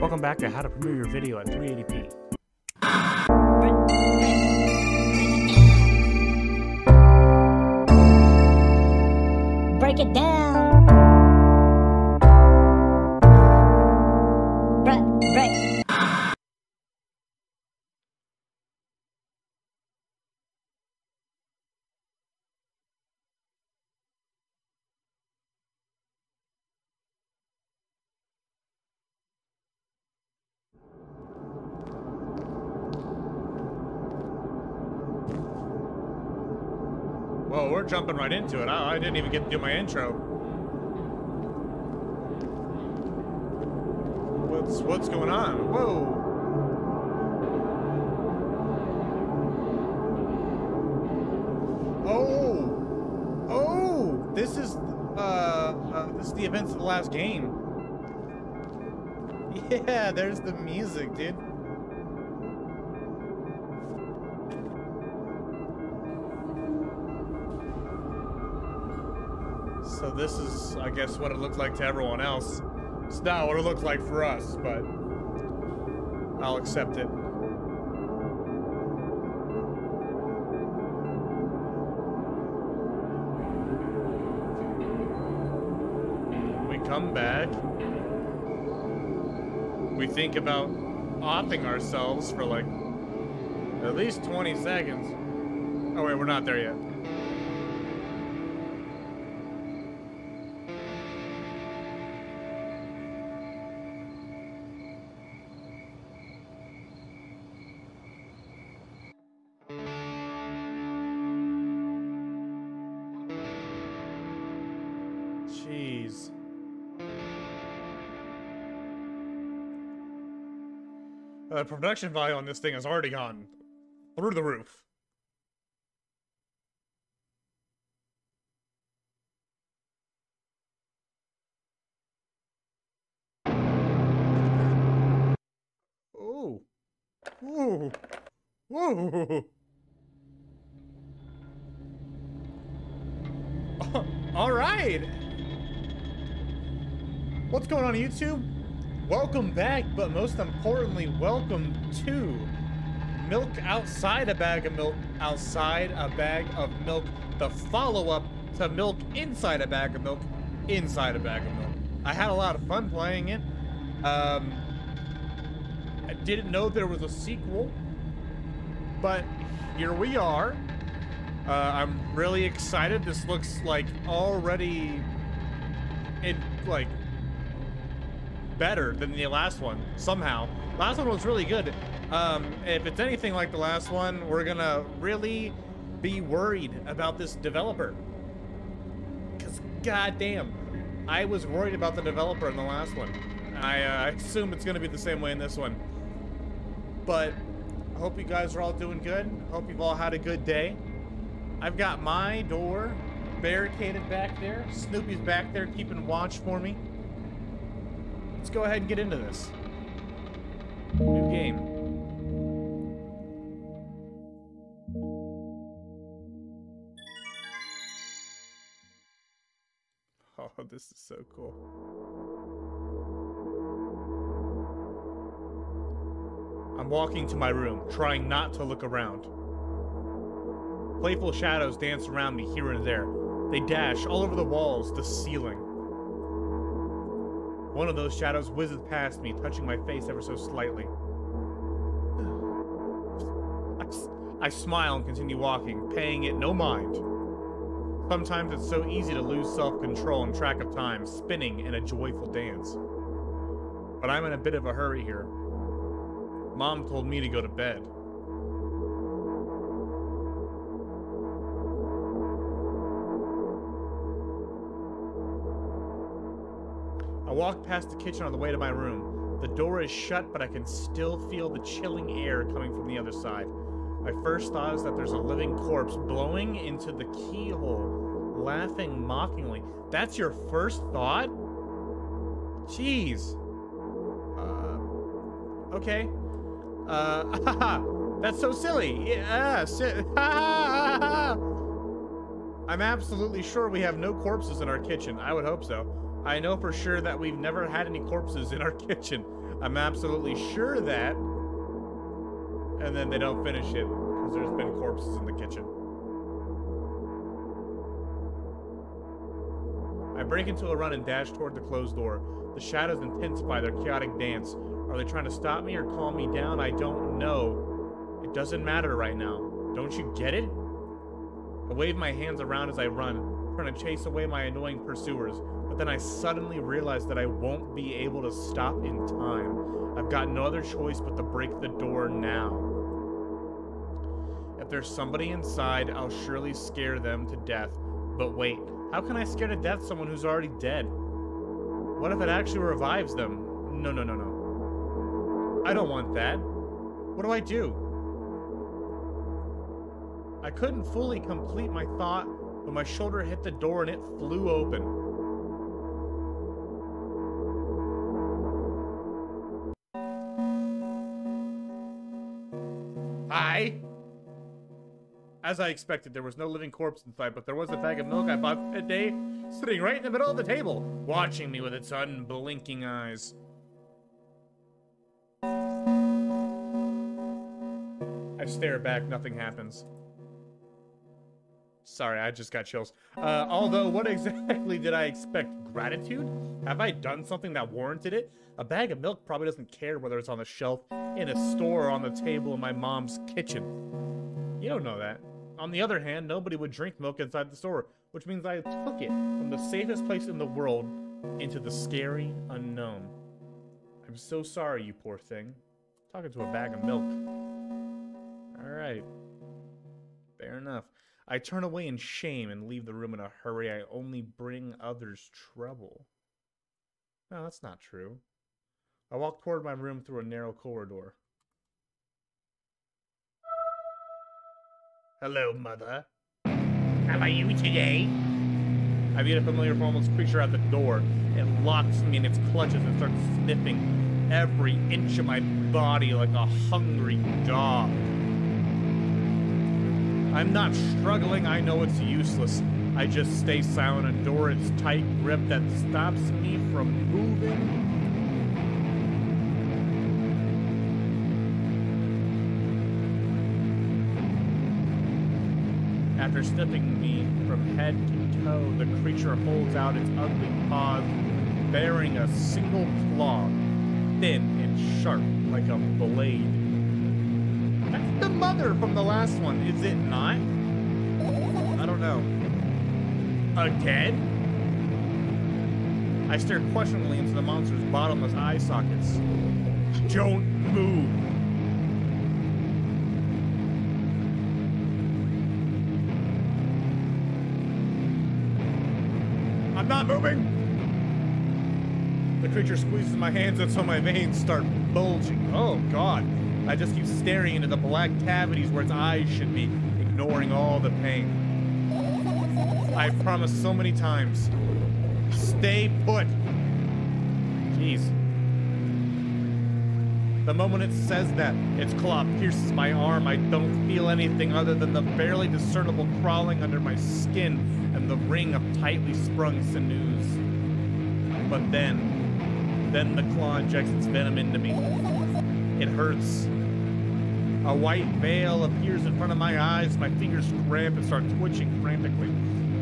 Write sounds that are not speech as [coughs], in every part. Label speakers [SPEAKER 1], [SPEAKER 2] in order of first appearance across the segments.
[SPEAKER 1] Welcome back to how to premiere your video at 380p.
[SPEAKER 2] Break it down.
[SPEAKER 1] Jumping right into it. I, I didn't even get to do my intro. What's what's going on? Whoa. Oh. Oh, this is uh, uh this is the events of the last game. [laughs] Yeah, there's the music, dude. This is, I guess, what it looked like to everyone else. It's not what it looked like for us, but I'll accept it. We come back. We think about offing ourselves for like at least 20 seconds. Oh wait, we're not there yet. The production value on this thing has already gone through the roof. Ooh. Ooh. Whoa. [laughs] All right. What's going on, YouTube? Welcome back, but most importantly, welcome to Milk Outside a Bag of Milk, Outside a Bag of Milk, the follow up to Milk Inside a Bag of Milk, Inside a Bag of Milk. I had a lot of fun playing it. Um, I didn't know there was a sequel, but here we are. Uh, I'm really excited. This looks like already in like better than the last one somehow. Last one was really good. Um, if it's anything like the last one, we're gonna really be worried about this developer. Cause goddamn, I was worried about the developer in the last one. I uh, assume it's gonna be the same way in this one. But I hope you guys are all doing good. Hope you've all had a good day. I've got my door barricaded back there. Snoopy's back there keeping watch for me. Let's go ahead and get into this. New game. [laughs] Oh, this is so cool. I'm walking to my room, trying not to look around. Playful shadows dance around me here and there. They dash all over the walls, the ceiling. One of those shadows whizzes past me, touching my face ever so slightly. [sighs] I, I smile and continue walking, paying it no mind. Sometimes it's so easy to lose self control and track of time, spinning in a joyful dance. But I'm in a bit of a hurry here. Mom told me to go to bed. I walked past the kitchen on the way to my room. The door is shut, but I can still feel the chilling air coming from the other side. My first thought is that there's a living corpse blowing into the keyhole, laughing mockingly. That's your first thought? Jeez. Uh, okay. Uh, [laughs] that's so silly. Yeah, si [laughs] I'm absolutely sure we have no corpses in our kitchen. I would hope so. I know for sure that we've never had any corpses in our [laughs] kitchen. I'm absolutely sure that. And then they don't finish it because there's been corpses in the kitchen. I break into a run and dash toward the closed door. The shadows intensify their chaotic dance. Are they trying to stop me or calm me down? I don't know. It doesn't matter right now. Don't you get it? I wave my hands around as I run, trying to chase away my annoying pursuers, but then I suddenly realize that I won't be able to stop in time. I've got no other choice but to break the door now. If there's somebody inside, I'll surely scare them to death. But wait, how can I scare to death someone who's already dead? What if it actually revives them? No, no, no, no. I don't want that. What do I do? I couldn't fully complete my thought when my shoulder hit the door and it flew open. Hi! As I expected, there was no living corpse inside, but there was a bag of milk I bought that day sitting right in the middle of the table, watching me with its unblinking eyes. I stare back, nothing happens. Sorry, I just got chills. Uh, although, what exactly did I expect? Gratitude? Have I done something that warranted it? A bag of milk probably doesn't care whether it's on the shelf, in a store, or on the table in my mom's kitchen. You don't know that. On the other hand, nobody would drink milk inside the store, which means I took it from the safest place in the world into the scary unknown. I'm so sorry, you poor thing. Talking to a bag of milk. Alright. Fair enough. I turn away in shame and leave the room in a hurry. I only bring others trouble. No, that's not true. I walk toward my room through a narrow corridor. Hello, Mother. How are you today? I meet a familiar formless creature at the door. It locks me in its clutches and starts sniffing every inch of my body like a hungry dog. I'm not struggling, I know it's useless. I just stay silent and adore its tight grip that stops me from moving. After sniffing me from head to toe, the creature holds out its ugly paws, bearing a single claw, thin and sharp like a blade. That's the mother from the last one, is it not? I don't know. Again? I stare questioningly into the monster's bottomless eye sockets. Don't move. I'm not moving. The creature squeezes my hands until my veins start bulging. Oh, God. I just keep staring into the black cavities where its eyes should be, ignoring all the pain. I've promised so many times. Stay put. Jeez. The moment it says that, its claw pierces my arm. I don't feel anything other than the barely discernible crawling under my skin and the ring of tightly sprung sinews. But then, then the claw injects its venom into me. It hurts. A mm-hmm. white veil appears in front of my eyes. My fingers cramp and start twitching frantically.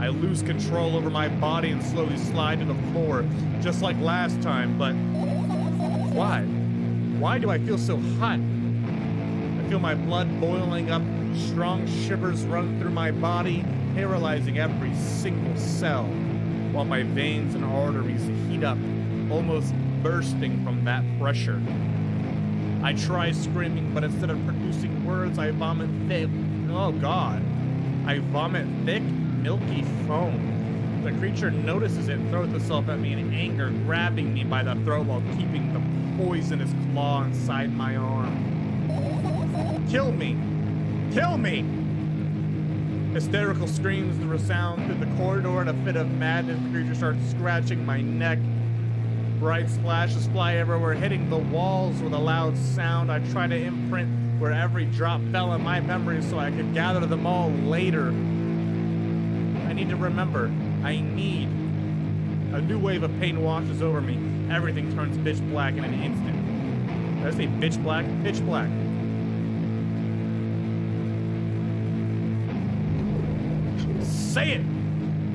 [SPEAKER 1] I lose control over my body and slowly slide to the floor, just like last time, but why? Why do I feel so hot? I feel my blood boiling up, strong shivers run through my body, paralyzing every single cell, while my veins and arteries heat up, almost bursting from that pressure. I try screaming, but instead of producing words, I vomit thick. Oh god. I vomit thick, milky foam. The creature notices it and throws itself at me in anger, grabbing me by the throat while keeping the poisonous claw inside my arm. Kill me! Kill me! Hysterical screams resound through the corridor in a fit of madness. The creature starts scratching my neck. Bright splashes fly everywhere, hitting the walls with a loud sound. I try to imprint where every drop fell in my memory so I could gather them all later. I need to remember. I need. A new wave of pain washes over me. Everything turns pitch black in an instant. Did I say pitch black? Pitch black. Say it!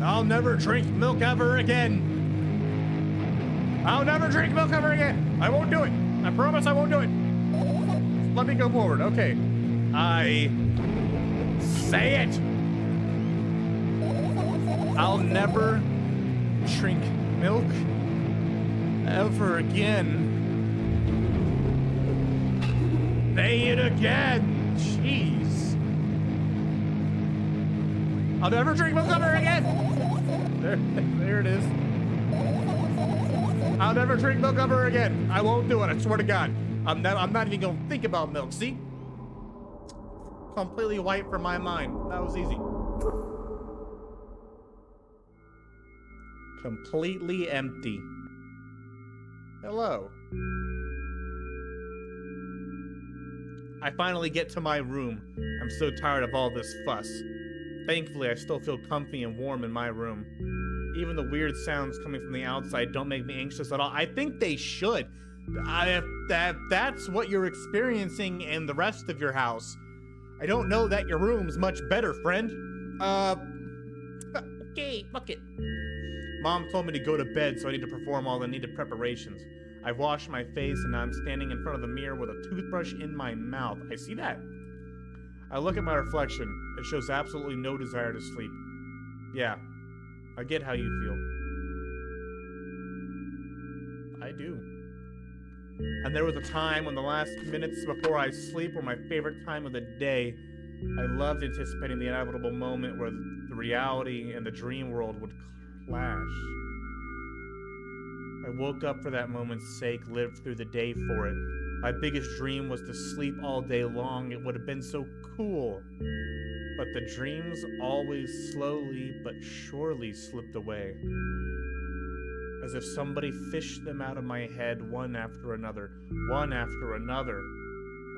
[SPEAKER 1] I'll never drink milk ever again. I'll never drink milk ever again. I won't do it. I promise I won't do it. Let me go forward. Okay. I say it. I'll never drink milk ever again. Say it again. Jeez. I'll never drink milk ever again. [laughs] There, there it is. I'll never drink milk ever again. I won't do it. I swear to God. I'm not. I'm not even gonna think about milk. See? Completely white from my mind. That was easy. Completely empty. Hello. I finally get to my room. I'm so tired of all this fuss. Thankfully, I still feel comfy and warm in my room. Even the weird sounds coming from the outside don't make me anxious at all. I think they should. I, if that that's what you're experiencing in the rest of your house, I don't know that your room's much better, friend. Uh, [laughs] okay, fuck it. Mom told me to go to bed, so I need to perform all the needed preparations. I've washed my face, and now I'm standing in front of the mirror with a toothbrush in my mouth. I see that. I look at my reflection. It shows absolutely no desire to sleep. Yeah, I get how you feel. I do. And there was a time when the last minutes before I sleep were my favorite time of the day. I loved anticipating the inevitable moment where the reality and the dream world would clash. I woke up for that moment's sake, lived through the day for it. My biggest dream was to sleep all day long. It would have been so cool. But the dreams always slowly but surely slipped away. As if somebody fished them out of my head one after another, one after another,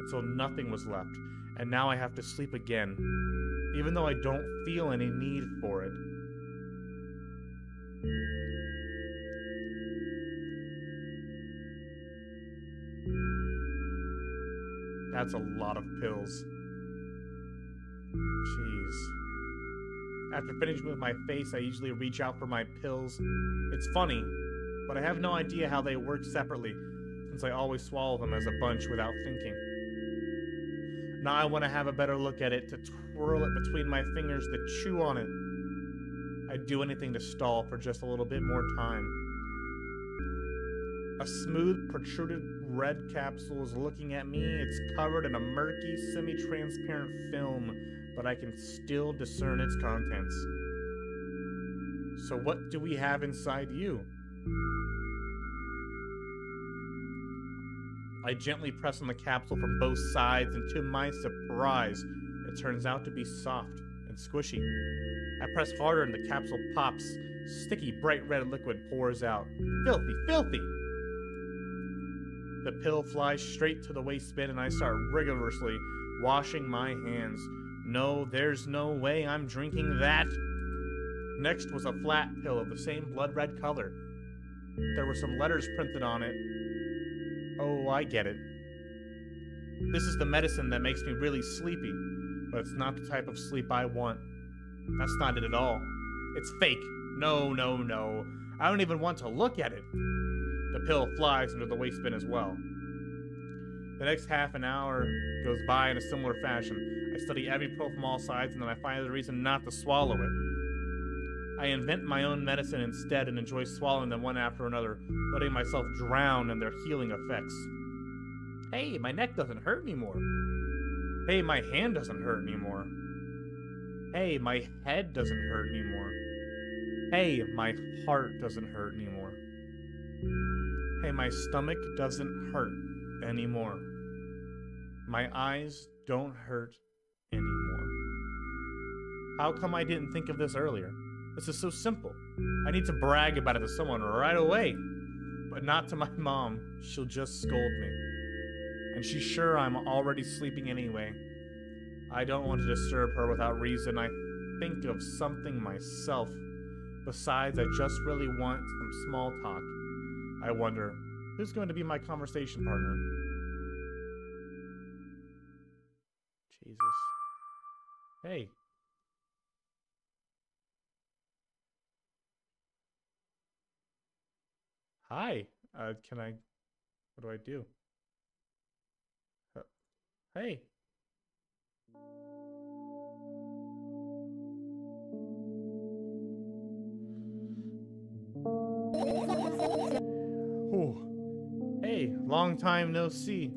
[SPEAKER 1] until nothing was left. And now I have to sleep again, even though I don't feel any need for it. That's a lot of pills. Jeez. After finishing with my face, I usually reach out for my pills. It's funny, but I have no idea how they work separately, since I always swallow them as a bunch without thinking. Now I want to have a better look at it, to twirl it between my fingers, to chew on it. I'd do anything to stall for just a little bit more time. A smooth, protruded red capsule is looking at me. It's covered in a murky, semi-transparent film, but I can still discern its contents. So what do we have inside you? I gently press on the capsule from both sides, and to my surprise, it turns out to be soft and squishy. I press harder and the capsule pops. Sticky, bright red liquid pours out. Filthy, filthy! The pill flies straight to the waste bin and I start rigorously washing my hands. No, there's no way I'm drinking that. Next was a flat pill of the same blood red color. There were some letters printed on it. Oh, I get it. This is the medicine that makes me really sleepy, but it's not the type of sleep I want. That's not it at all. It's fake. No, no, no. I don't even want to look at it. The pill flies into the waste bin as well. The next half an hour goes by in a similar fashion. I study every pill from all sides, and then I find a reason not to swallow it. I invent my own medicine instead and enjoy swallowing them one after another, letting myself drown in their healing effects. Hey, my neck doesn't hurt anymore. Hey, my hand doesn't hurt anymore. Hey, my head doesn't hurt anymore. Hey, my heart doesn't hurt anymore. Hey, my stomach doesn't hurt anymore. My eyes don't hurt anymore. How come I didn't think of this earlier? This is so simple. I need to brag about it to someone right away. But not to my [laughs] mom. She'll just scold me. And she's sure I'm already sleeping anyway. I don't want to disturb her without reason. I think of something myself. Besides, I just really want some small talk. I wonder, who's going to be my conversation partner? Jesus. Hey. Hi. Uh, can I... What do I do? Uh, hey. Long time no see.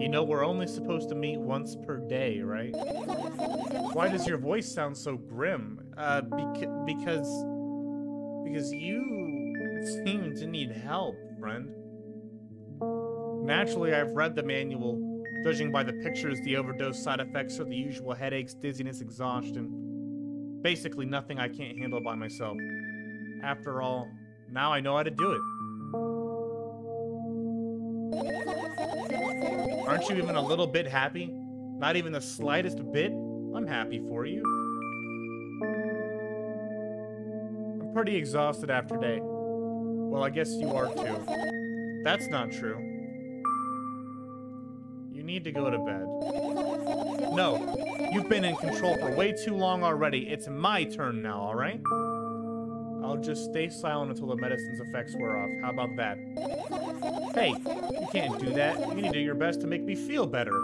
[SPEAKER 1] You know we're only supposed to meet once per day, right? Why does your voice sound so grim? Uh, beca because... Because you seem to need help, friend. Naturally, I've read the manual. Judging by the pictures, the overdose side effects are the usual headaches, dizziness, exhaustion. Basically nothing I can't handle by myself. After all, now I know how to do it. Aren't you even a little bit happy? Not even the slightest bit? I'm happy for you. I'm pretty exhausted after day. Well, I guess you are too. That's not true. You need to go to bed. No, you've been in control for way too long already. It's my turn now, alright? I'll just stay silent until the medicine's effects wear off. How about that? Hey, you can't do that. You need to do your best to make me feel better.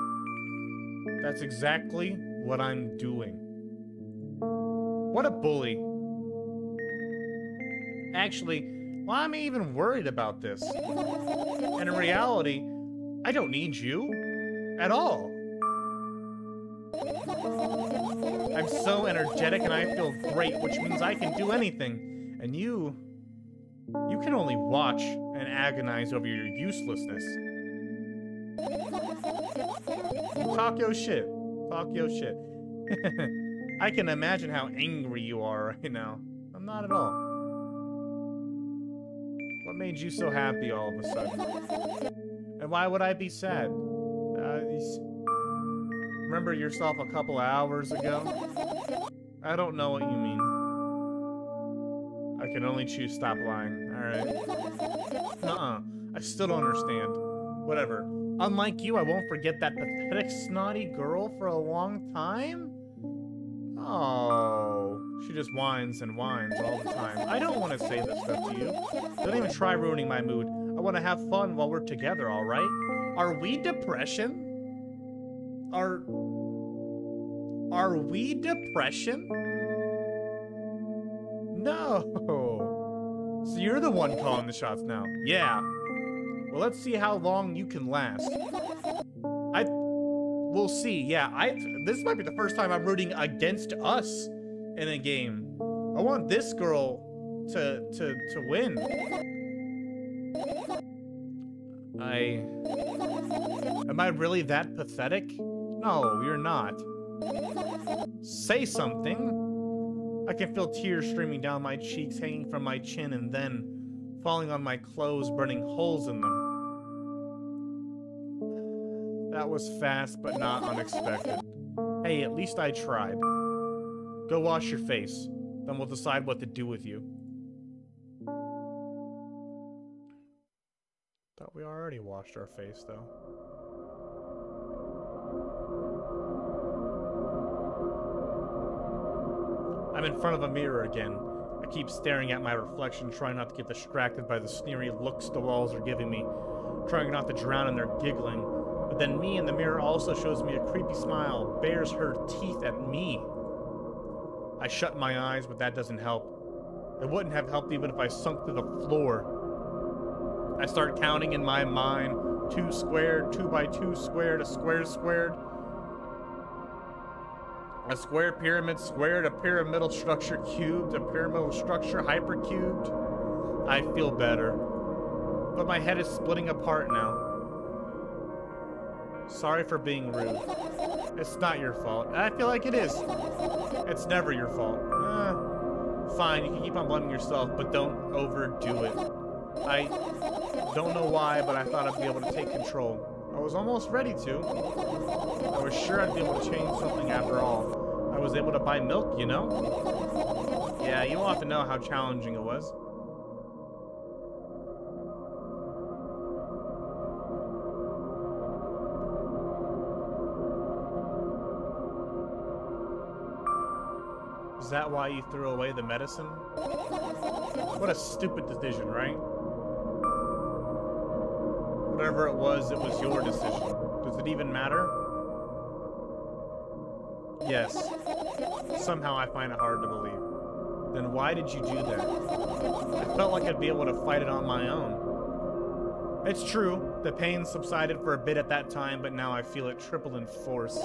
[SPEAKER 1] That's exactly what I'm doing. What a bully. Actually, why am I even worried about this? And in reality, I don't need you. At all. I'm so energetic and I feel great, which means I can do anything. And you... You can only watch and agonize over your uselessness. Talk your shit. Talk your shit. [laughs] I can imagine how angry you are right now. I'm not at all. What made you so happy all of a sudden? And why would I be sad? Uh, remember yourself a couple hours ago? I don't know what you mean. I can only choose stop lying. Alright. Uh-uh. I still don't understand. Whatever. Unlike you, I won't forget that pathetic, snotty girl for a long time? Oh. She just whines and whines all the time. I don't want to say this stuff to you. Don't even try ruining my mood. I want to have fun while we're together, alright? Are we depression? Are... Are we depression? No. So you're the one calling the shots now. Yeah. Well, let's see how long you can last. I... We'll see. Yeah, I... This might be the first time I'm rooting against us in a game. I want this girl to... to... to win. I... Am I really that pathetic? No, you're not. Say something. I can feel tears streaming down my cheeks, hanging from my chin, and then falling on my clothes, burning holes in them. That was fast, but not unexpected. Hey, at least I tried. Go wash your face. Then we'll decide what to do with you. Thought we already washed our face, though. I'm in front of a mirror again. I keep staring at my reflection, trying not to get distracted by the sneery looks the walls are giving me, trying not to drown in their giggling. But then me in the mirror also shows me a creepy smile, bares her teeth at me. I shut my eyes, but that doesn't help. It wouldn't have helped even if I sunk to the floor. I start counting in my mind, two squared, two by two squared, a square squared. A square pyramid squared, a pyramidal structure cubed, a pyramidal structure hypercubed. I feel better. But my head is splitting apart now. Sorry for being rude. It's not your fault. I feel like it is. It's never your fault. Eh, fine, you can keep on blaming yourself, but don't overdo it. I don't know why, but I thought I'd be able to take control. I was almost ready to. I was sure I'd be able to change something after all. Was able to buy milk, you know? Yeah, you don't have to know how challenging it was. Is that why you threw away the medicine? What a stupid decision, right? Whatever it was, it was your decision. Does it even matter? Yes. Somehow I find it hard to believe. Then why did you do that? I felt like I'd be able to fight it on my own. It's true, the pain subsided for a bit at that time, but now I feel it triple in force.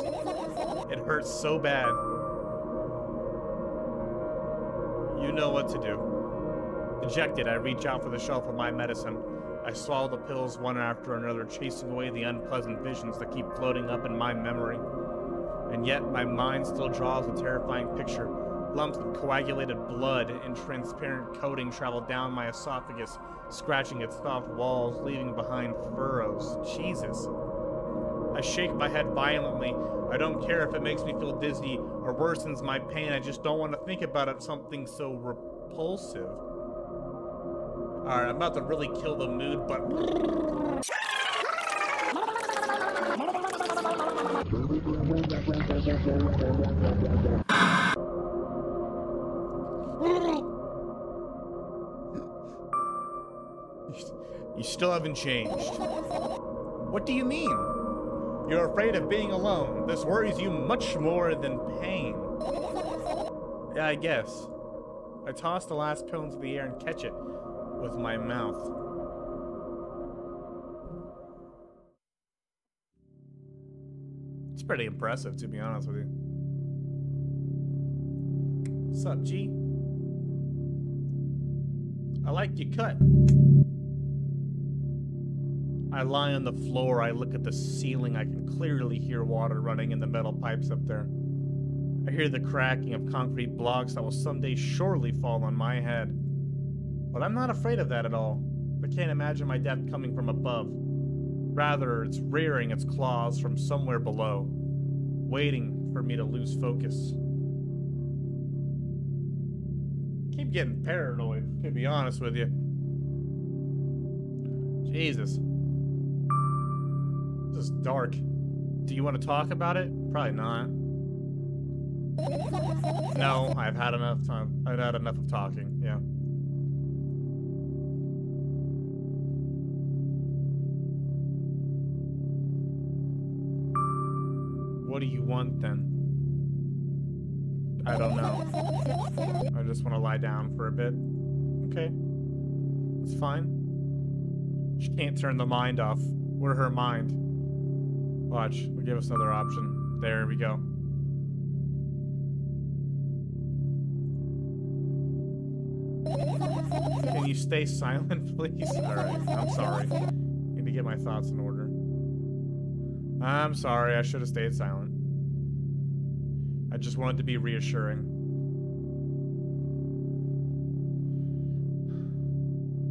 [SPEAKER 1] It hurts so bad. You know what to do. Dejected, I reach out for the shelf of my medicine. I swallow the pills one after another, chasing away the unpleasant visions that keep floating up in my memory. And yet, my mind still draws a terrifying picture. Lumps of coagulated blood and transparent coating travel down my esophagus, scratching its soft walls, leaving behind furrows. Jesus. I shake my head violently. I don't care if it makes me feel dizzy or worsens my pain. I just don't want to think about it, something so repulsive. Alright, I'm about to really kill the mood, but... You still haven't changed. What do you mean? You're afraid of being alone. This worries you much more than pain. Yeah, I guess. I toss the last pill into the air and catch it with my mouth. Pretty impressive, to be honest with you. What's up, G? I like your cut. I lie on the floor, I look at the ceiling, I can clearly hear water running in the metal pipes up there. I hear the cracking of concrete blocks that will someday surely fall on my head. But I'm not afraid of that at all. I can't imagine my death coming from above. Rather, it's rearing its claws from somewhere below, waiting for me to lose focus. Keep getting paranoid, to be honest with you. Jesus. This is dark. Do you want to talk about it? Probably not. No, I've had enough time. I've had enough of talking, yeah. Do you want then? I don't know. I just want to lie down for a bit. Okay. That's fine. She can't turn the mind off. We're her mind. Watch. We'll give us another option. There we go. Can you stay [laughs] silent, please? Alright, I'm sorry. Need to get my thoughts in order. I'm sorry, I should have stayed silent. I just wanted to be reassuring.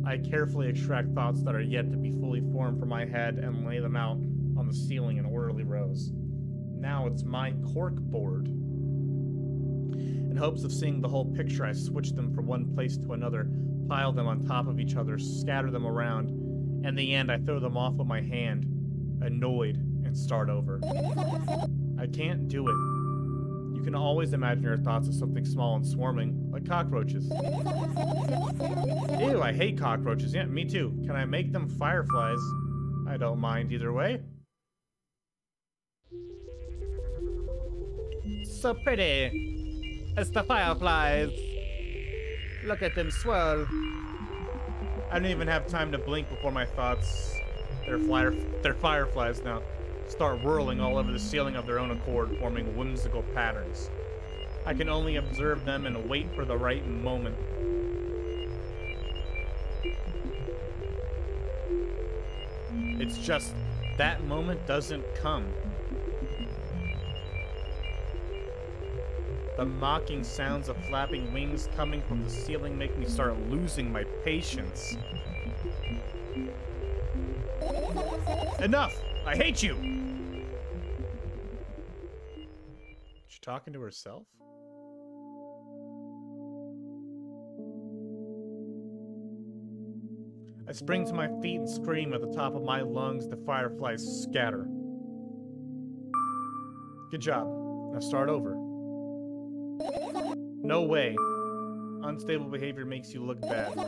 [SPEAKER 1] I carefully extract thoughts that are yet to be fully formed from my head and lay them out on the ceiling in orderly rows. Now it's my cork board. In hopes of seeing the whole picture, I switch them from one place to another, pile them on top of each other, scatter them around. And in the end, I throw them off with my hand, annoyed, and start over. I can't do it. You can always imagine your thoughts as something small and swarming, like cockroaches. Ew, I hate cockroaches. Yeah, me too. Can I make them fireflies? I don't mind either way. So pretty. It's the fireflies. Look at them swirl. I don't even have time to blink before my thoughts. They're, flyer, they're fireflies now. Start whirling all over the ceiling of their own accord, forming whimsical patterns. I can only observe them and wait for the right moment. It's just that moment doesn't come. The mocking sounds of flapping wings coming from the ceiling make me start losing my patience. Enough! I hate you! Talking to herself? I spring to my feet and scream at the top of my lungs. The fireflies scatter. Good job. Now start over. No way. Unstable behavior makes you look bad.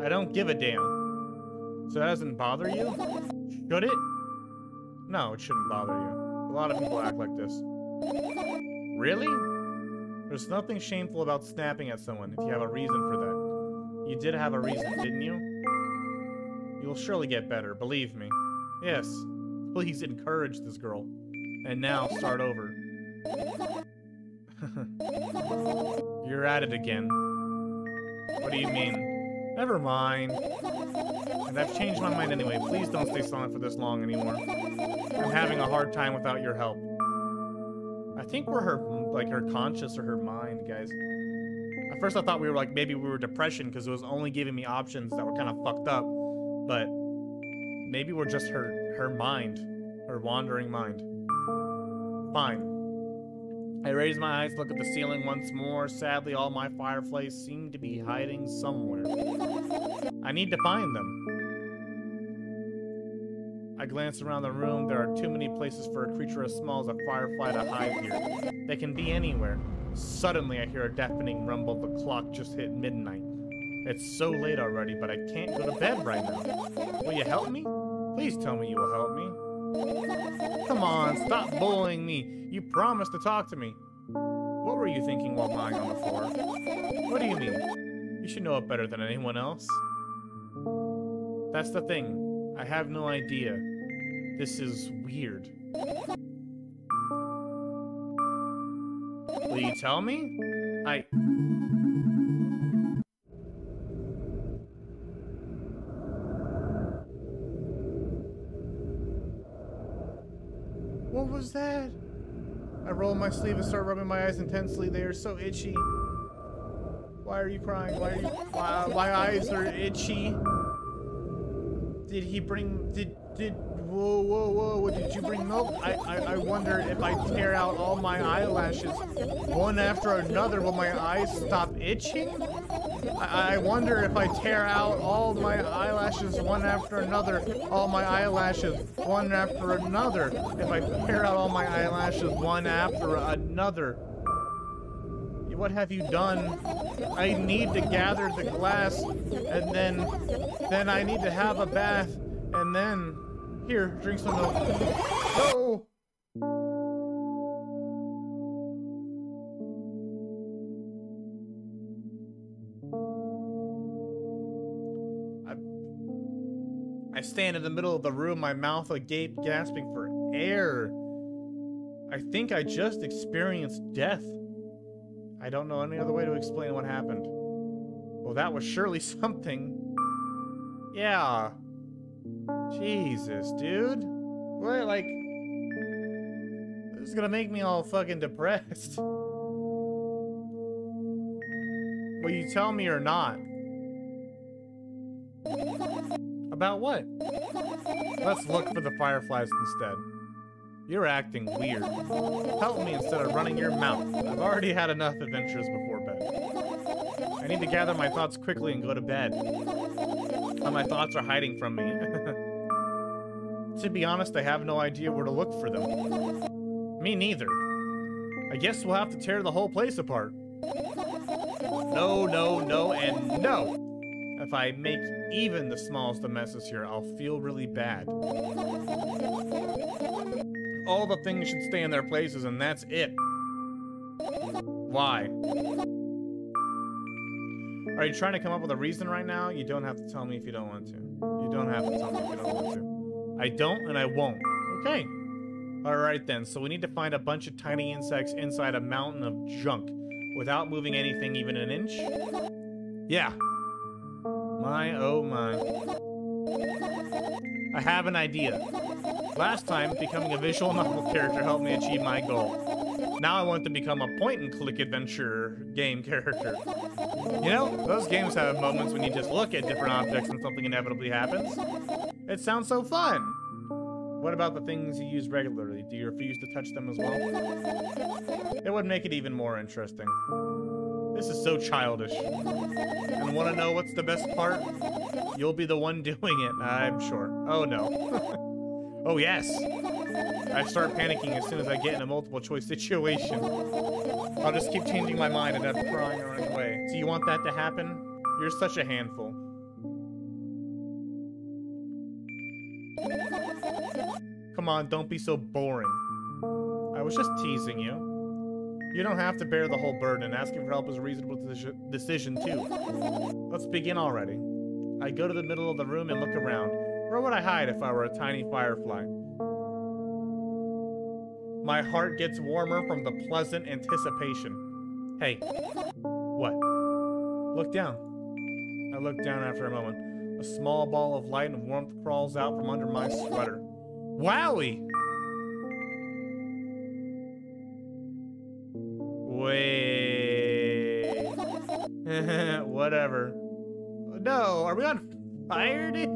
[SPEAKER 1] I don't give a damn. So that doesn't bother you? Should it? No, it shouldn't bother you. A lot of people act like this. Really? There's nothing shameful about snapping at someone if you have a reason for that. You did have a reason, didn't you? You'll surely get better, believe me. Yes, please encourage this girl. And now, start over. [laughs] You're at it again. What do you mean? Never mind. And I've changed my mind anyway. Please don't stay silent for this long anymore. I'm having a hard time without your help. I think we're her, like, her conscious or her mind, guys. At first I thought we were, like, maybe we were depression because it was only giving me options that were kind of fucked up. But maybe we're just her, her mind. Her wandering mind. Fine. I raise my eyes, look at the ceiling once more. Sadly, all my fireflies seem to be hiding somewhere. I need to find them. I glance around the room. There are too many places for a creature as small as a firefly to hide here. They can be anywhere. Suddenly, I hear a deafening rumble. The clock just hit midnight. It's so late already, but I can't go to bed right now. Will you help me? Please tell me you will help me. Come on, stop bullying me. You promised to talk to me. What were you thinking while lying on the floor? What do you mean? You should know it better than anyone else. That's the thing. I have no idea. This is weird. Will you tell me? I... What was that? I roll my sleeve and start rubbing my eyes intensely. They are so itchy. Why are you crying? Why are you... Why, my eyes are itchy. Did he bring... Did... Did... Whoa, whoa, whoa. Did you bring milk? I, I, I wonder if I tear out all my eyelashes one after another, will my eyes stop itching? I, I wonder if I tear out all my eyelashes one after another, all my eyelashes one after another, if I tear out all my eyelashes one after another. What have you done? I need to gather the glass, and then, then I need to have a bath, and then, here, drink some milk. No! I stand in the middle of the room, my mouth agape, gasping for air. I think I just experienced death. I don't know any other way to explain what happened. Well, that was surely [laughs] something. Yeah. Jesus, dude. What, like... This is gonna make me all fucking depressed. Will you tell me or not? About what? Let's look for the fireflies instead. You're acting weird. Help me instead of running your mouth. I've already had enough adventures before bed. I need to gather my thoughts quickly and go to bed. But my thoughts are hiding from me. [laughs] to be honest, I have no idea where to look for them. Me neither. I guess we'll have to tear the whole place apart. No, no, no, and no! If I make even the smallest of messes here, I'll feel really bad. All the things should stay in their places, and that's it. Why? Are you trying to come up with a reason right now? You don't have to tell me if you don't want to. You don't have to tell me if you don't want to. I don't, and I won't. Okay. All right then, so we need to find a bunch of tiny insects inside a mountain of junk without moving anything even an inch. Yeah. My oh my. I have an idea. Last time, becoming a visual [laughs] novel character helped me achieve my goal. Now I want to become a point-and-click adventure game character. You know, those games have moments when you just look at different objects and something inevitably happens. It sounds so fun. What about the things you use regularly? Do you refuse to touch them as well? It would make it even more interesting. This is so childish. And want to know what's the best part? You'll be the one [laughs] doing it, I'm sure. Oh no. [laughs] oh yes. I start panicking as soon as I get in a multiple choice [laughs] situation. I'll just keep changing my mind and end up crying or running away. Do you want that to happen? You're such a handful. Come on, don't be so boring. I was just teasing you. You don't have to bear the whole burden. Asking for help is a reasonable decision, too. Let's begin already. I go to the middle of the room and look around. Where would I hide if I were a tiny firefly? My heart gets warmer from the pleasant anticipation. Hey. What? Look down. I look down after a moment. A small ball of light and warmth crawls out from under my sweater. Wowie! Wait. [laughs] Whatever. No, are we on fire, dude?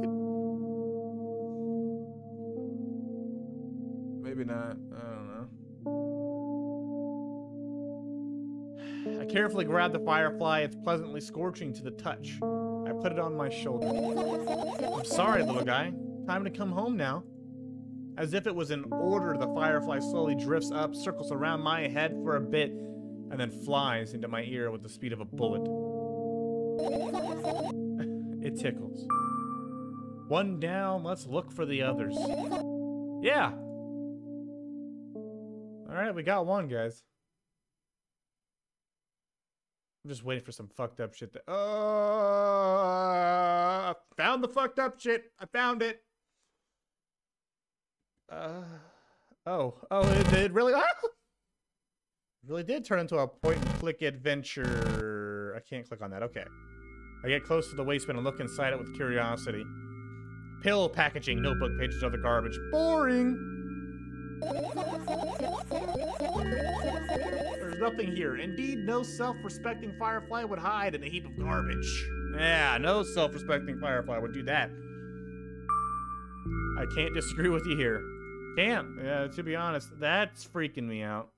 [SPEAKER 1] Maybe not. I don't know. I carefully grab the firefly. It's pleasantly scorching to the touch. I put it on my shoulder. I'm sorry, little guy. Time to come home now. As if it was an order, the firefly slowly drifts up, circles around my head for a bit, and then flies into my ear with the speed of a bullet. [laughs] it tickles. One down, let's look for the others. Yeah! Alright, we got one, guys. I'm just waiting for some fucked up shit to- Oh! I found the fucked up shit! I found it! Uh... Oh. Oh, it did really- ah! really did turn into a point-and-click adventure. I can't click on that. Okay. I get close to the waistband and look inside it with curiosity. Pill packaging, notebook pages, other garbage. Boring! There's nothing here. Indeed, no self-respecting Firefly would hide in a heap of garbage. Yeah, no self-respecting Firefly would do that. I can't disagree with you here. Can't. Yeah, to be honest, that's freaking me out.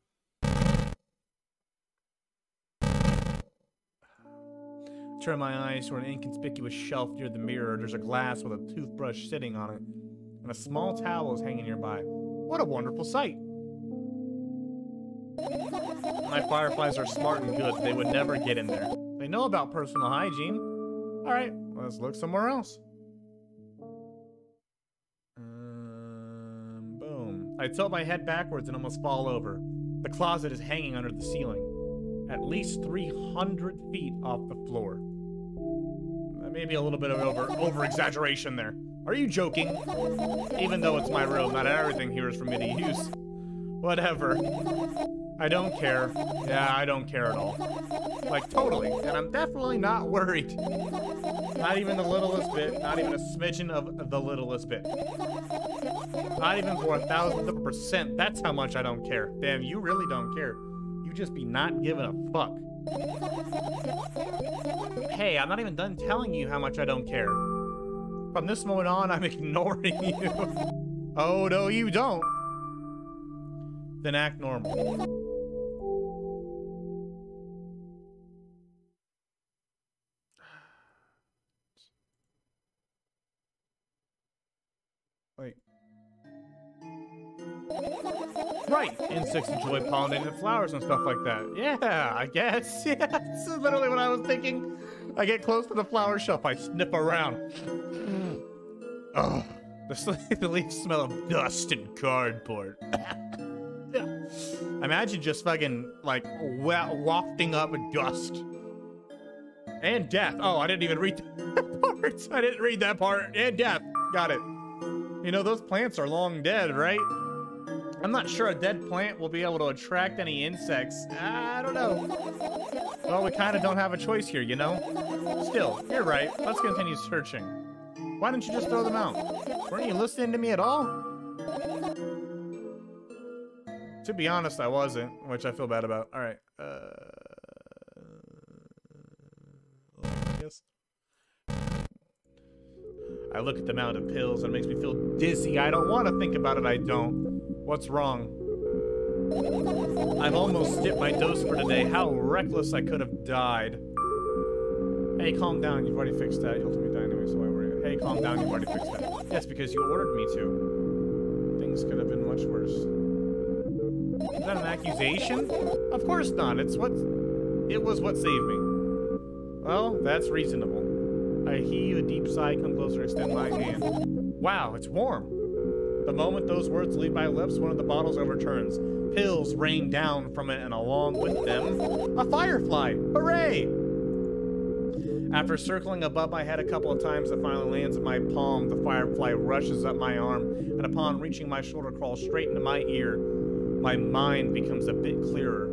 [SPEAKER 1] Turn my eyes to an inconspicuous shelf near the mirror. There's a glass with a toothbrush sitting on it, and a small towel is hanging nearby. What a wonderful sight! My fireflies are smart and good. They would never get in there. They know about personal hygiene. Alright, let's look somewhere else. I tilt my head backwards and almost fall over. The closet is hanging under the ceiling, at least 300 feet off the floor. Maybe a little bit of over over exaggeration there. Are you joking? Even though it's my room, not everything here is for me to use. Whatever. I don't care. Yeah, I don't care at all. Like, totally. And I'm definitely not [laughs] worried. Not even the littlest bit. Not even a smidgen of the littlest bit. Not even for a thousandth of a percent. That's how much I don't care. Damn, you really don't care. You just be not giving a fuck. Hey, I'm not even done telling you how much I don't care. From this moment on, I'm [laughs] ignoring you. oh, no, you don't. Then act normal. Right, insects enjoy pollinating flowers and stuff like that. Yeah, I guess. [laughs] Yeah, that's literally what I was thinking. I get close to the flower shelf, I sniff around. [clears throat] Ugh, the, [laughs] the leaves smell of dust and cardboard. [coughs] Imagine just fucking, like, wafting up dust. And death. Oh, I didn't even read [laughs] that part. I didn't read that part. And death. Got it. You know, those plants are long dead, right? I'm not sure a dead plant will be able to attract any insects. I don't know. Well, we kind of don't have a choice here, you know? Still, you're right. Let's continue searching. Why don't you just throw them out? Weren't you listening to me at all? To be honest, I wasn't, which I feel bad about. All right. Uh, I guess. I look at the amount of pills and it makes me feel dizzy. I don't want to think about it. I don't. What's wrong? I've almost dipped my dose for today. How reckless I could have died. Hey, calm down. You've already fixed that. You'll ultimately die anyway, so why worry? Hey, calm down. You've already fixed that. Yes, because you ordered me to. Things could have been much worse. Is that an accusation? Of course not. It's what... It was what saved me. Well, that's reasonable. I heave a deep sigh, come closer, extend my hand. Wow, it's warm. The moment those words leave my lips, one of the bottles overturns. Pills rain down from it, and along with them, a firefly! Hooray! After circling above my head a couple of times, it finally lands in my palm. The firefly rushes up my arm, and upon reaching my shoulder, crawls straight into my ear. My mind becomes a bit clearer.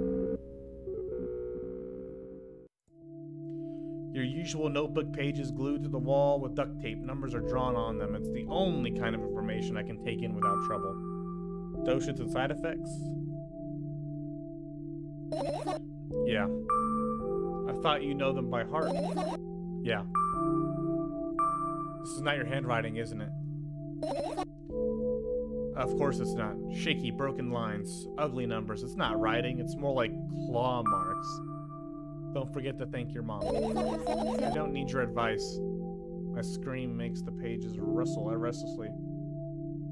[SPEAKER 1] Your usual notebook pages glued to the wall with duct tape. Numbers are drawn on them. It's the only kind of information I can take in without trouble. Dosage and side effects? Yeah. I thought you know them by heart. Yeah. This is not your handwriting, isn't it? Of course it's not. Shaky, broken lines, ugly numbers. It's not writing, it's more like claw marks. Don't forget to thank your mom. I don't need your advice. My scream makes the pages rustle restlessly.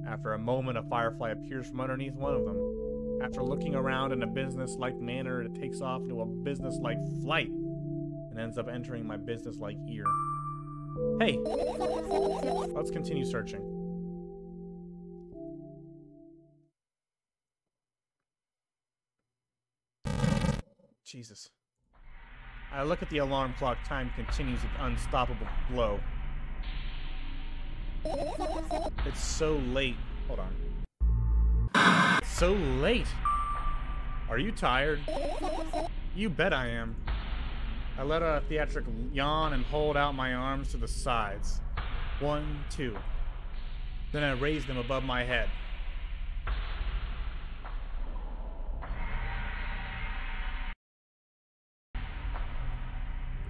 [SPEAKER 1] After a moment, a firefly appears from underneath one of them. After looking around in a business-like manner, it takes off into a business-like flight and ends up entering my business-like ear. Hey! Let's continue searching. Jesus. I look at the alarm clock. Time continues its unstoppable flow. It's so late. Hold on. It's so late. Are you tired? You bet I am. I let out a theatrical yawn and hold out my arms to the sides. One, two. Then I raise them above my head.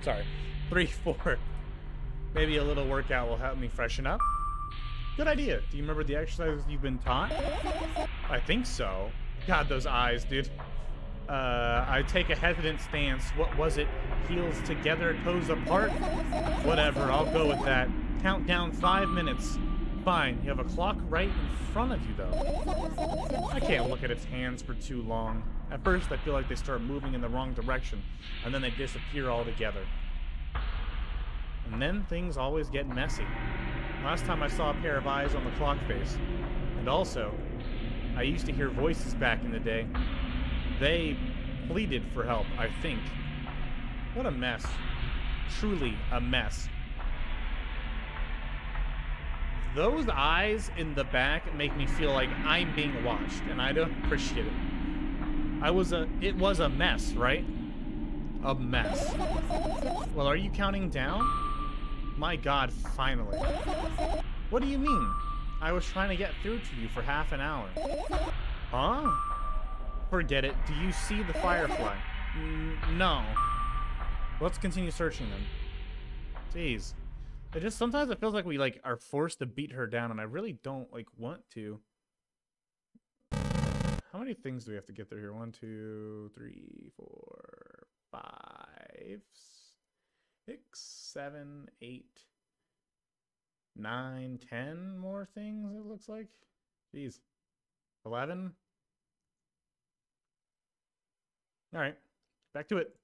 [SPEAKER 1] Sorry. Three, [laughs] four. Maybe a little workout will help me freshen up. Good idea. Do you remember the exercises you've been taught? I think so. God, those eyes, dude. Uh, I take a hesitant stance. What was it? Heels together, toes apart? Whatever, I'll go with that. Count down five minutes. Fine, you have a clock right in front of you, though. I can't look at its hands for too long. At first, I feel like they start moving in the wrong direction, and then they disappear altogether. And then things always get messy. Last time I saw a pair of eyes on the clock face. And also, I used to hear voices back in the day. They pleaded for help, I think. What a mess. Truly a mess. Those eyes in the back make me feel like I'm being watched, and I don't appreciate it. I was a, it was a mess, right? A mess. Well, are you counting down? My god, finally. What do you mean? I was trying to get through to you for half an hour. Huh? Forget it. Do you see the firefly? N no. Let's continue searching them. Jeez. It just sometimes it feels like we like are forced to beat her down and I really don't like want to. How many things do we have to get through here? One, two, three, four, five, six, seven, eight, nine, ten more things, it looks like. Jeez. Eleven? Alright. Back to it.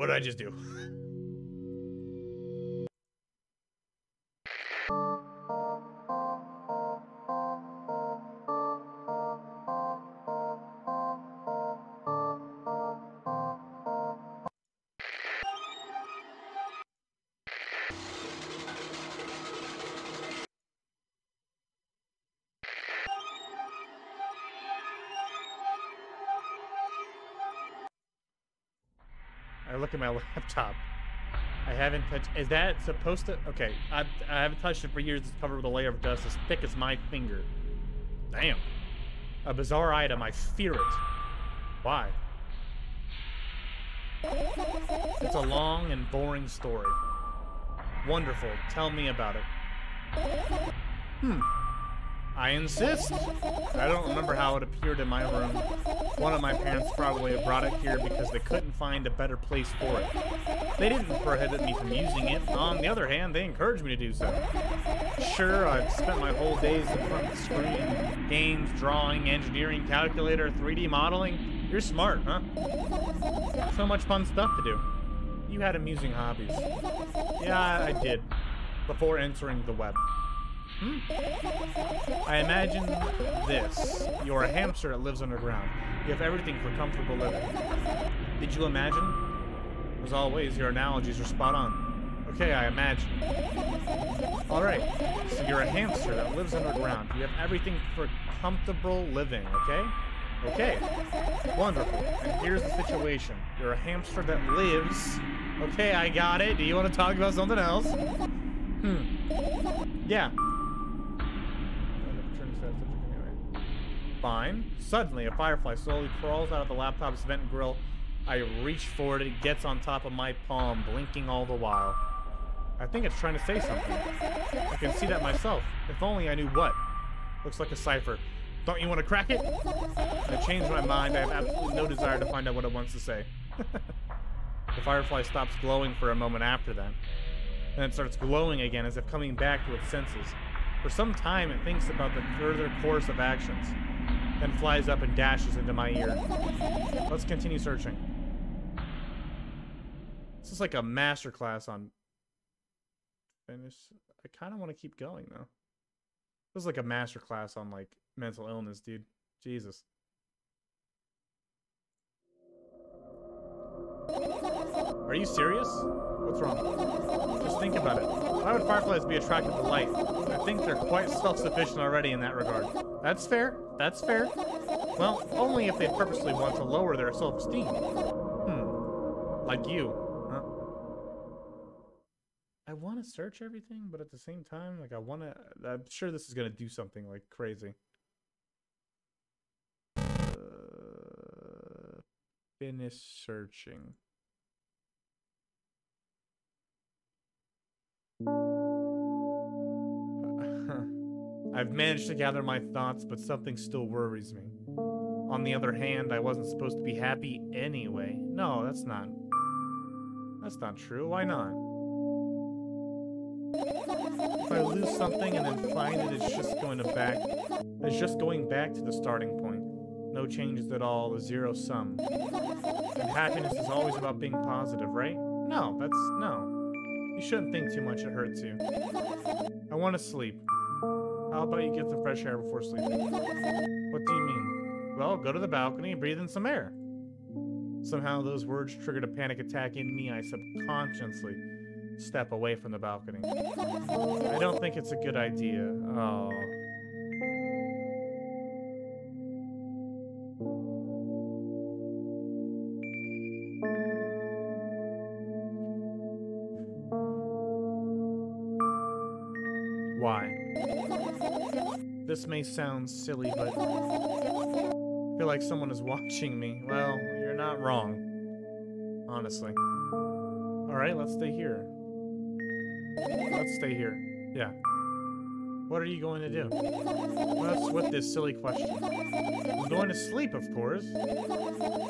[SPEAKER 1] What did I just do? Look at my [laughs] laptop. I haven't touched. Is that supposed to? Okay, I I haven't touched it for years. It's covered with a layer of dust as thick as my finger. Damn. A bizarre item. I fear it. Why? It's a long and boring story. Wonderful. Tell me about it. Hmm. I insist. I don't remember how it appeared in my room. One of my parents probably brought it here because they couldn't find a better place for it. They didn't prohibit me from using it. On the other hand, they encouraged me to do so. Sure, I've spent my whole days in front of the screen. Games, drawing, engineering, calculator, 3D modeling. You're smart, huh? So much fun stuff to do. You had amusing hobbies. Yeah, I did. Before entering the web. I imagine this. You're a hamster that lives underground. You have everything for comfortable living. Did you imagine? As always, your analogies are spot on. Okay, I imagine. Alright, so you're a hamster that lives underground. You have everything for comfortable living, okay? Okay, wonderful. And here's the situation. You're a hamster that lives... Okay, I got it. Do you want to talk about something else? Hmm. Yeah, Fine. Suddenly, a firefly slowly crawls out of the laptop's vent grill. I reach for it. It gets on top of my palm, blinking all the while. I think it's trying to say something. I can see that myself. If only I knew what. Looks like a cipher. Don't you want to crack it? I changed my mind. I have absolutely no desire to find out what it wants to say. [laughs] the firefly stops glowing for a moment after that. Then it starts glowing again as if coming back to its senses. For some time, it thinks about the further course of actions then flies up and dashes into my ear. Let's continue searching. This is like a master class on finish. I kind of want to keep going though. This is like a master class on like mental illness, dude. Jesus. Are you serious? What's wrong? Just think about it. Why would fireflies be attracted to light? I think they're quite self-sufficient already in that regard. That's fair. That's fair. Well, only if they purposely want to lower their self-esteem. Hmm. Like you. Huh? I want to search everything, but at the same time, like I want to... I'm sure this is going to do something, like, crazy. Uh, finish searching. I've managed to gather my thoughts, but something still worries me. On the other hand, I wasn't supposed to be happy anyway. No, that's not... That's not true. Why not? If I lose something and then find it, it's just going to back... It's just going back to the starting point. No changes at all, a zero sum. And happiness is always about being positive, right? No, that's... no. You shouldn't think too much, it hurts you. I want to sleep. How about you get some fresh air before sleeping? What do you mean? Well, go to the balcony and breathe in some air. Somehow those words triggered a panic attack in me. I subconsciously step away from the balcony. I don't think it's a good idea. Oh. This may sound silly, but I feel like someone is watching me. Well, you're not wrong. Honestly. Alright, let's stay here. Let's stay here. Yeah. What are you going to do? What's with this silly question? I'm going to sleep, of course.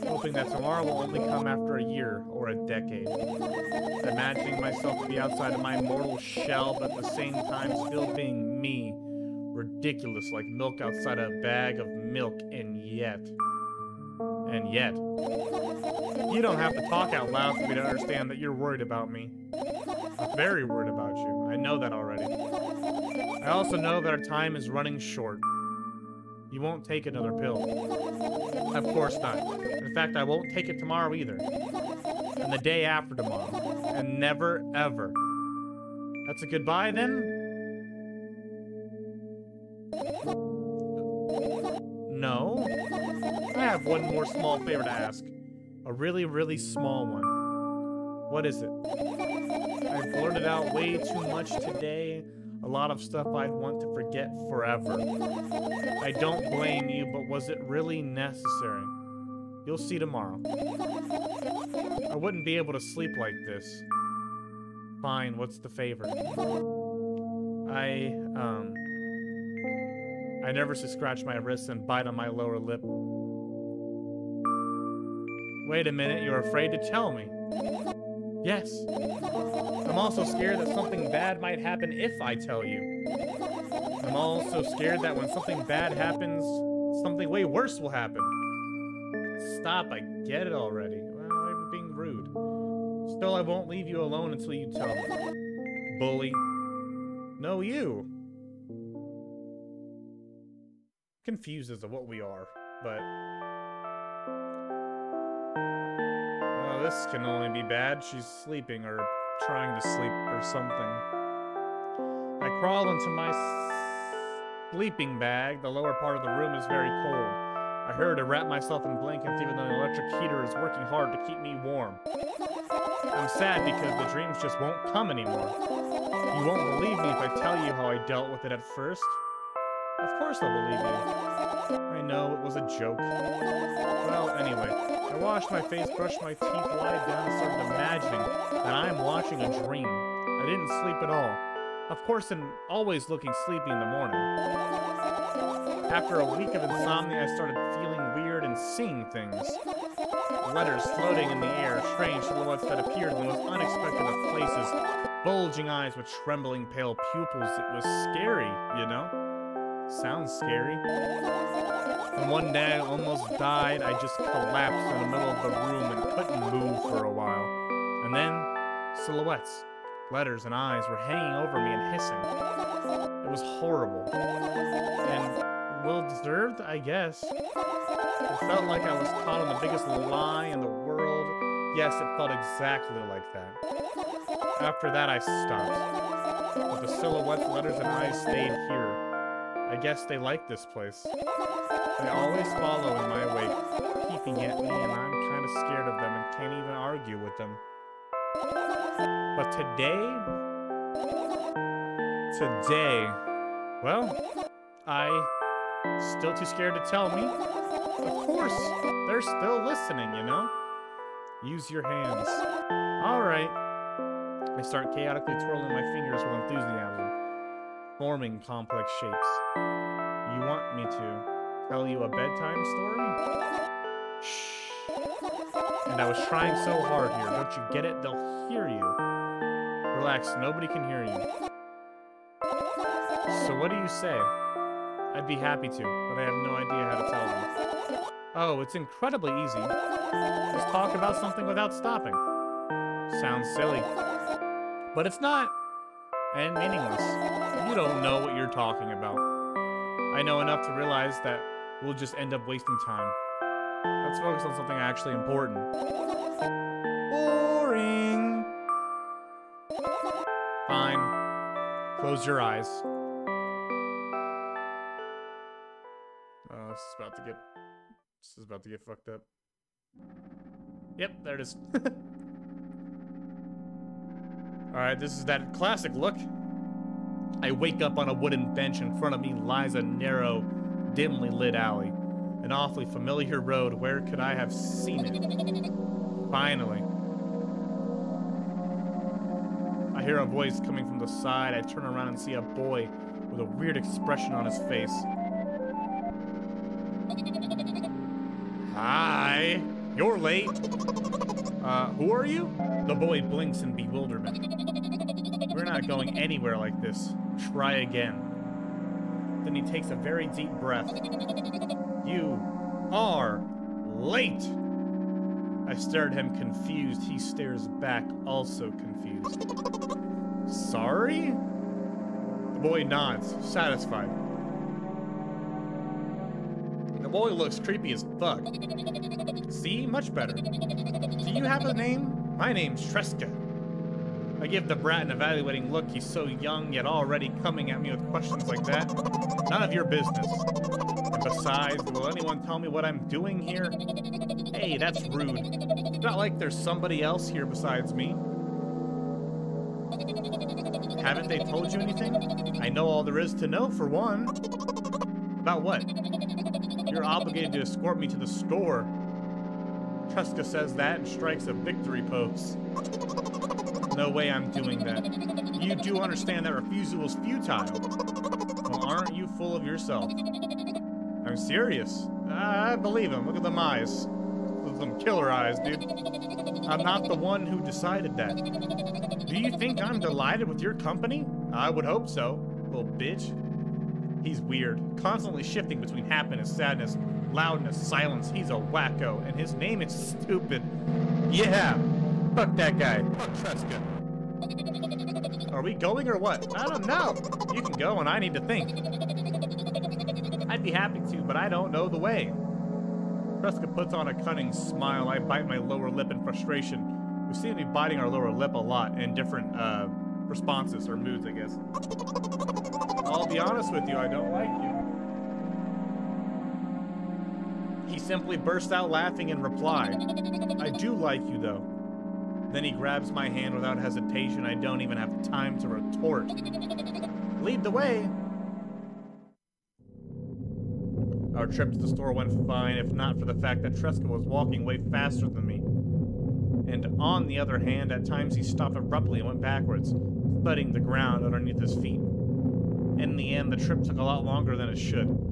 [SPEAKER 1] Hoping that tomorrow will only come after a year or a decade. Imagining myself to be outside of my mortal shell, but at the same time still being me ridiculous like milk outside a bag of milk, and yet. And yet. You don't have to talk out loud for me to understand that you're worried about me. I'm very worried about you. I know that already. I also know that our time is running short. You won't take another pill. Of course not. In fact, I won't take it tomorrow either. And the day after tomorrow. And never, ever. That's a goodbye then? No. I have one more small favor to ask. A really, really small one. What is it? I blurted out way too much today. A lot of stuff I'd want to forget forever. I don't blame you, but was it really necessary? You'll see tomorrow. I wouldn't be able to sleep like this. Fine, what's the favor? I, um... I nervously scratch my wrists and bite on my lower lip. Wait a minute, you're afraid to tell me. Yes. I'm also scared that something bad might happen if I tell you. I'm also scared that when something bad happens, something way worse will happen. Stop, I get it already. Well, I'm being rude. Still, I won't leave you alone until you tell me. Bully. No, you. Confused as to what we are, but... Oh, this can only be bad. She's sleeping or trying to sleep or something. I crawl into my sleeping bag. The lower part of the room is very cold. I hurry to wrap myself in blankets even though the electric heater is working hard to keep me warm. I'm sad because the dreams just won't come anymore. You won't believe me if I tell you how I dealt with it at first. Of course I'll believe you. I know, it was a joke. Well, anyway, I washed my face, brushed my teeth, lied down, started imagining that I'm watching a dream. I didn't sleep at all. Of course, I'm always looking sleepy in the morning. After a week of insomnia, I started feeling weird and seeing things. Letters floating in the air, strange silhouettes that appeared in the most unexpected of places, bulging eyes with trembling pale pupils. It was scary, you know? Sounds scary. And one day I almost died. I just collapsed in the middle of the room and couldn't move for a while. And then, silhouettes, letters, and eyes were hanging over me and hissing. It was horrible. And well deserved, I guess. It felt like I was caught in the biggest lie in the world. Yes, it felt exactly like that. After that, I stopped. But the silhouettes, letters, and eyes stayed here. I guess they like this place. They always follow in my wake, peeping at me, and I'm kind of scared of them and can't even argue with them. But today... Today... Well, I... Still too scared to tell me. Of course, they're still listening, you know? Use your hands. Alright. I start chaotically twirling my fingers with enthusiasm forming complex shapes. You want me to tell you a bedtime story? Shh. And I was trying so hard here. Don't you get it? They'll hear you. Relax, nobody can hear you. So what do you say? I'd be happy to, but I have no idea how to tell them. Oh, it's incredibly easy. Just talk about something without stopping. Sounds silly. But it's not and meaningless. You don't know what you're talking about. I know enough to realize that we'll just end up wasting time. Let's focus on something actually important. Boring! Fine. Close your eyes. Oh, this is about to get... This is about to get fucked up. Yep, there it is. [laughs] Alright, this is that classic look. I wake up on a wooden bench. In front of me lies a narrow, dimly lit alley. An awfully familiar road. Where could I have seen it? Finally. I hear a voice coming from the side. I turn around and see a boy with a weird expression on his face. Hi. You're late. Uh, who are you? The boy blinks in bewilderment. We're not going anywhere like this. Try again. Then he takes a very deep breath. You are late! I stare at him confused. He stares back, also confused. Sorry? The boy nods, satisfied. The boy looks creepy as fuck. See? Much better. Do you have a name? My name's Tresca. I give the brat an evaluating look. He's so young, yet already coming at me with questions like that. None of your business. And besides, will anyone tell me what I'm doing here? Hey, that's rude. It's not like there's somebody else here besides me. Haven't they told you anything? I know all there is to know, for one. About what? You're obligated to escort me to the store. Tresca says that and strikes a victory pose. No way I'm doing that. You do understand that refusal is futile. Well, aren't you full of yourself? I'm serious. I believe him. Look at them eyes. Them killer eyes, dude. I'm not the one who decided that. Do you think I'm delighted with your company? I would hope so, little bitch. He's weird, constantly shifting between happiness, and sadness, loudness, silence. He's a wacko, and his name is stupid. Yeah, fuck that guy. Fuck Tresca. Are we going or what? I don't know. You can go and I need to think. I'd be happy to, but I don't know the way. Tresca puts on a cunning smile. I bite my lower lip in frustration. We seem to be biting our lower lip a lot in different uh, responses or moods, I guess. I'll be honest with you, I don't like you. He simply bursts out laughing in reply. I do like you, though. Then he grabs my hand without hesitation. I don't even have time to retort. Lead the way. Our trip to the store went fine, if not for the fact that Tresca was walking way faster than me. And on the other hand, at times he stopped abruptly and went backwards, thudding the ground underneath his feet. In the end, the trip took a lot longer than it should.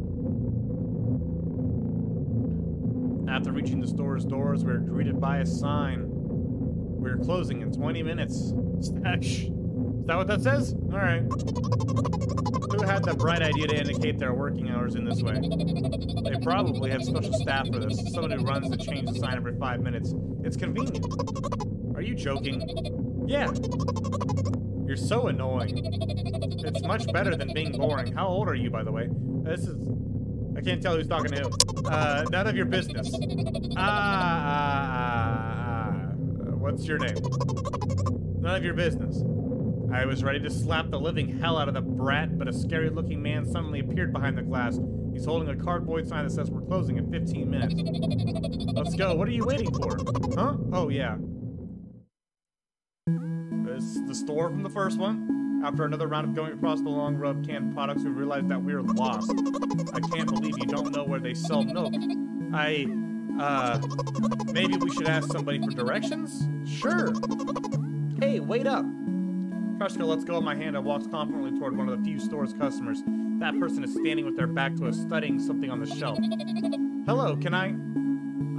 [SPEAKER 1] After reaching the store's doors, we are greeted by a sign. We are closing in 20 minutes. Stash. Is that what that says? Alright. Who had the bright idea to indicate their working hours in this way? They probably have special staff for this. Someone who runs to change the sign every five minutes. It's convenient. Are you joking? Yeah. You're so annoying. It's much better than being boring. How old are you, by the way? This is... I can't tell who's talking to who. Uh, none of your business. Ah, ah. What's your name? None of your business. I was ready to slap the living hell out of the brat, but a scary-looking man suddenly appeared behind the glass. He's holding a cardboard sign that says we're closing in 15 minutes. Let's go. What are you waiting for? Huh? Oh, yeah. This is the store from the first one. After another round of going across the long row of canned products, we realized that we were lost. I can't believe you don't know where they sell milk. I, uh, maybe we should ask somebody for directions? Sure. Hey, wait up. Tresca lets go of my hand and walks confidently toward one of the few store's customers. That person is standing with their back to us, studying something on the shelf. Hello, can I...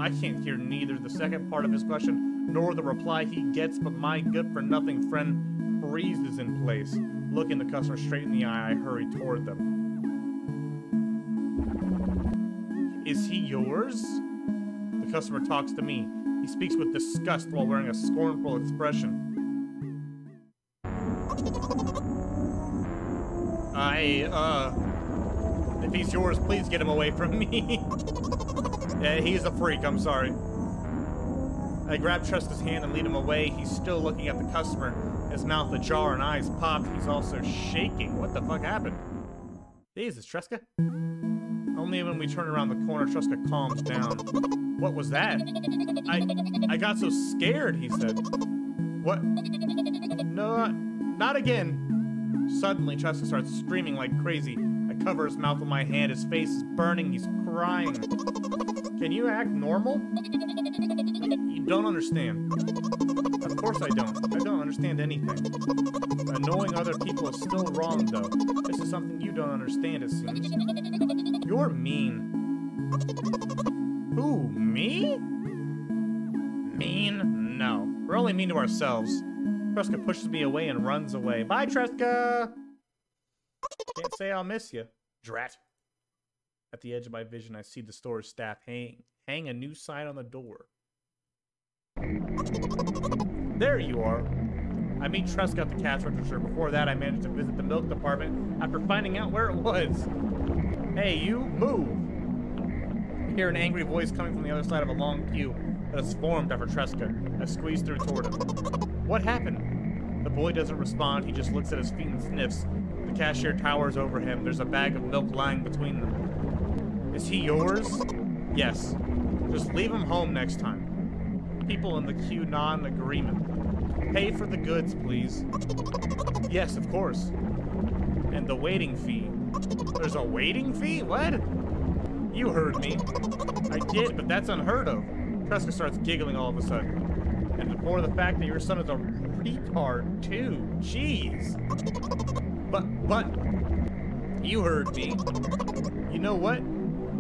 [SPEAKER 1] I can't hear neither the second part of his question, nor the reply he gets, but my good-for-nothing friend freezes in place. Looking the customer straight in the eye, I hurry toward them. Is he yours? The customer talks to me. He speaks with disgust while wearing a scornful expression. I, uh... If he's yours, please get him away from me. [laughs] yeah, he's a freak, I'm sorry. I grab Tresca's hand and lead him away. He's still looking at the customer, his mouth ajar and eyes popped. He's also shaking. What the fuck happened? Jesus, Tresca? Only when we turn around the corner, Tresca calms down. What was that? I I got so scared, he said. What? No, not again. Suddenly, Tresca starts screaming like crazy. I cover his mouth with my hand. His face is burning. He's crying. Can you act normal? You don't understand. Course I don't. I don't understand anything. Annoying other people is still wrong, though. This is something you don't understand, it seems. You're mean. Who, me? Mean? No. We're only mean to ourselves. Tresca pushes me away and runs away. Bye, Tresca! Can't say I'll miss you. Drat. At the edge of my vision, I see the store's staff hang, hang a new sign on the door. There you are. I meet Tresca at the cash register. Before that, I managed to visit the milk department after finding out where it was. Hey, you, move! I hear an angry voice coming from the other side of a long queue that has formed after Tresca. I squeeze through toward him. What happened? The boy doesn't respond. He just looks at his feet and sniffs. The cashier towers over him. There's a bag of milk lying between them. Is he yours? Yes. Just leave him home next time. People in the queue non-agreement. Pay for the goods, please. Yes, of course. And the waiting fee. There's a waiting fee? What? You heard me. I did, but that's unheard of. Tresca starts giggling all of a sudden. And before the fact that your son is a retard, too. Jeez. But, but, you heard me. You know what?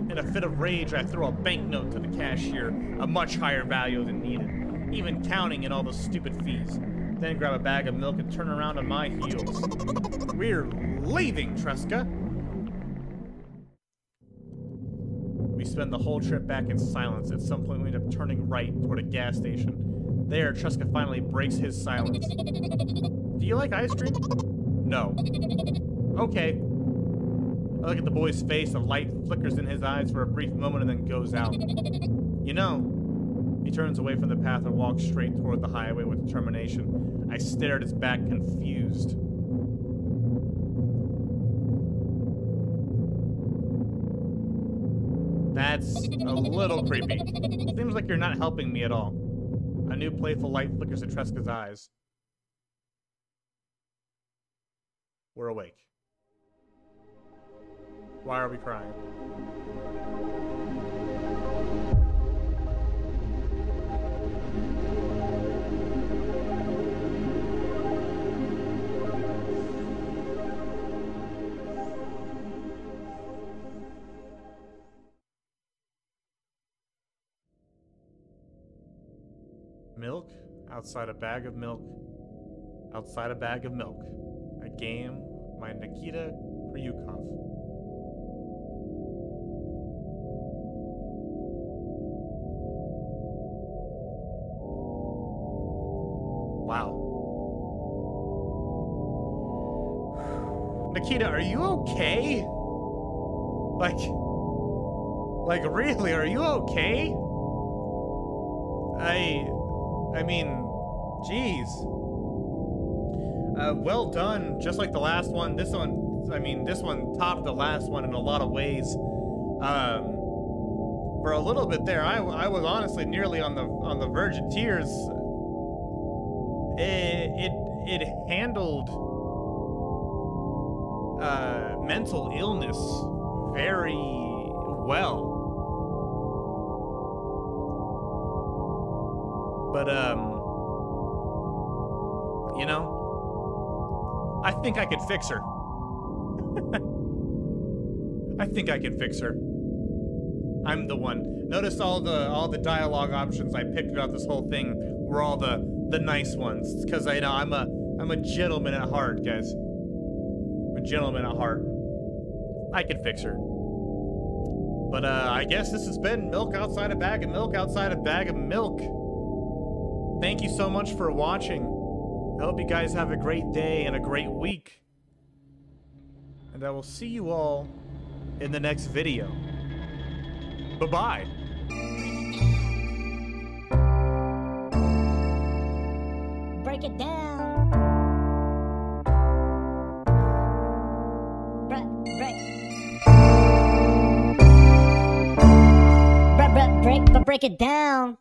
[SPEAKER 1] In a fit of rage, I throw a banknote to the cashier, a much higher value than needed, even counting in all those stupid fees. Then grab a bag of milk and turn around on my heels. We're leaving, Tresca! We spend the whole trip back in silence. At some point, we end up turning right toward a gas station. There, Tresca finally breaks his silence. Do you like ice cream? No. Okay. I look at the boy's face, a light flickers in his eyes for a brief moment and then goes out. You know, he turns away from the path and walks straight toward the highway with determination. I stare at his back, confused. That's a little creepy. Seems like you're not helping me at all. A new playful light flickers in Tresca's eyes. We're awake. Why are we crying? Milk outside a bag of milk. Outside a bag of milk. A game by Nikita Kryukov. Nikita, are you okay? Like, like really, are you okay? I, I mean, jeez. Uh, well done, just like the last one. This one, I mean, this one topped the last one in a lot of ways. Um, for a little bit there, I, I was honestly nearly on the on the verge of tears. It it, it handled mental illness very well. But um, you know, I think I could fix her. [laughs] I think I can fix her. I'm the one. Notice all the all the dialogue options I picked throughout this whole thing were all the the nice ones. Because I know I'm a I'm a gentleman at heart, guys. I'm a gentleman at heart. I can fix her. But uh, I guess this has been milk outside a bag of milk outside a bag of milk. Thank you so much for watching. I hope you guys have a great day and a great week. And I will see you all in the next video. Bye-bye.
[SPEAKER 2] Break it down. Break, it down.